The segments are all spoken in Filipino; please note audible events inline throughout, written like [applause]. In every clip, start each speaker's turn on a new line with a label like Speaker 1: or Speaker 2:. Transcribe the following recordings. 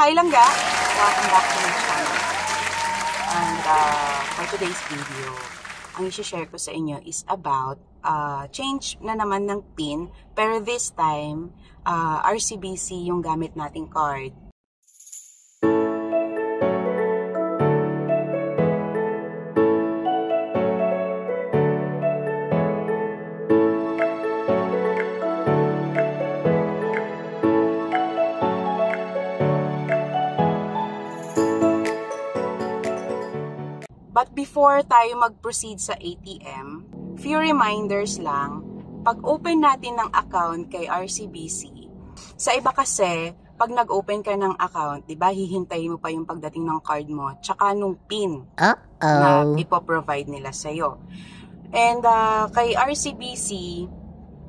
Speaker 1: Hi Langga! Welcome back to my channel. And uh, for today's video, ang isi-share ko sa inyo is about uh, change na naman ng PIN. Pero this time, uh, RCBC yung gamit nating card. But before tayo mag-proceed sa ATM, few reminders lang. Pag open natin ng account kay RCBC, sa iba kasi, pag nag-open ka ng account, di ba, hihintayin mo pa yung pagdating ng card mo, tsaka nung PIN na
Speaker 2: Uh-oh.
Speaker 1: ipoprovide nila sa'yo. And uh, kay RCBC,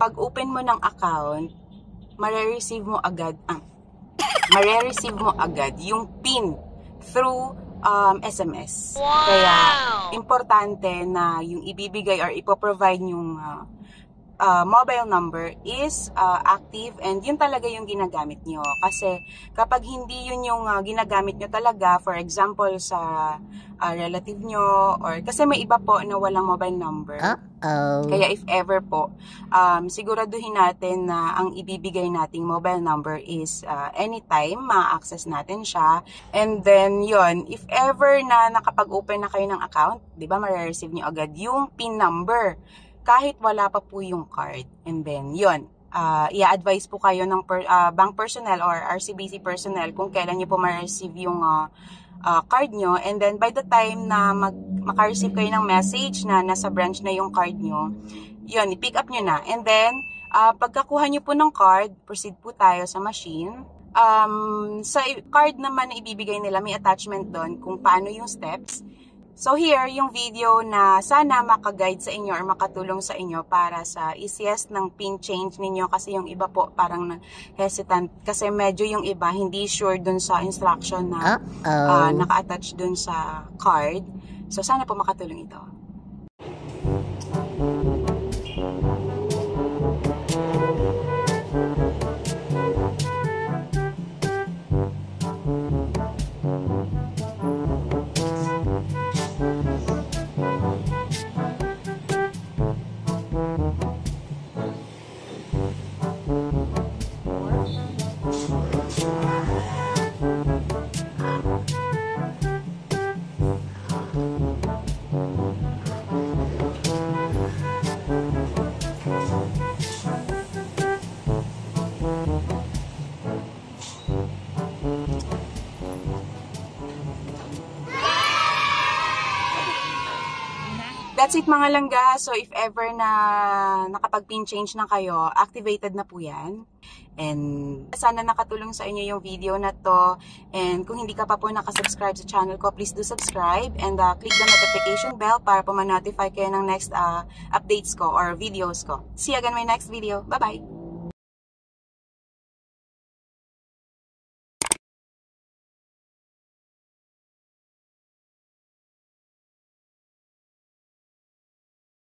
Speaker 1: pag open mo ng account, mare-receive mo agad, ah, [coughs] mare-receive mo agad yung PIN through um, SMS. Kaya, importante na yung ibibigay or ipoprovide yung uh, uh, mobile number is uh, active and yun talaga yung ginagamit nyo. Kasi kapag hindi yun yung uh, ginagamit nyo talaga, for example, sa uh, relative nyo, or kasi may iba po na walang mobile number.
Speaker 2: Uh-oh.
Speaker 1: Kaya if ever po, um, siguraduhin natin na ang ibibigay nating mobile number is uh, anytime, ma-access natin siya. And then, yon if ever na nakapag-open na kayo ng account, di ba, ma-receive nyo agad yung PIN number kahit wala pa po yung card. And then, yon uh, i-advise po kayo ng per, uh, bank personnel or RCBC personnel kung kailan nyo po ma-receive yung uh, uh, card nyo. And then, by the time na mag, maka-receive kayo ng message na nasa branch na yung card nyo, yun, i-pick up nyo na. And then, uh, pagkakuha nyo po ng card, proceed po tayo sa machine. Um, sa card naman na ibibigay nila, may attachment doon kung paano yung steps. So here, yung video na sana makaguide sa inyo or makatulong sa inyo para sa easiest ng pin change ninyo kasi yung iba po parang hesitant kasi medyo yung iba hindi sure dun sa instruction na
Speaker 2: Uh-oh.
Speaker 1: uh, naka-attach dun sa card. So sana po makatulong ito. That's it mga langga. So if ever na nakapag-pin change na kayo, activated na po yan. And sana nakatulong sa inyo yung video na to. And kung hindi ka pa po nakasubscribe sa channel ko, please do subscribe and uh, click the notification bell para po ma-notify kayo ng next uh, updates ko or videos ko. See you again in my next video. Bye-bye!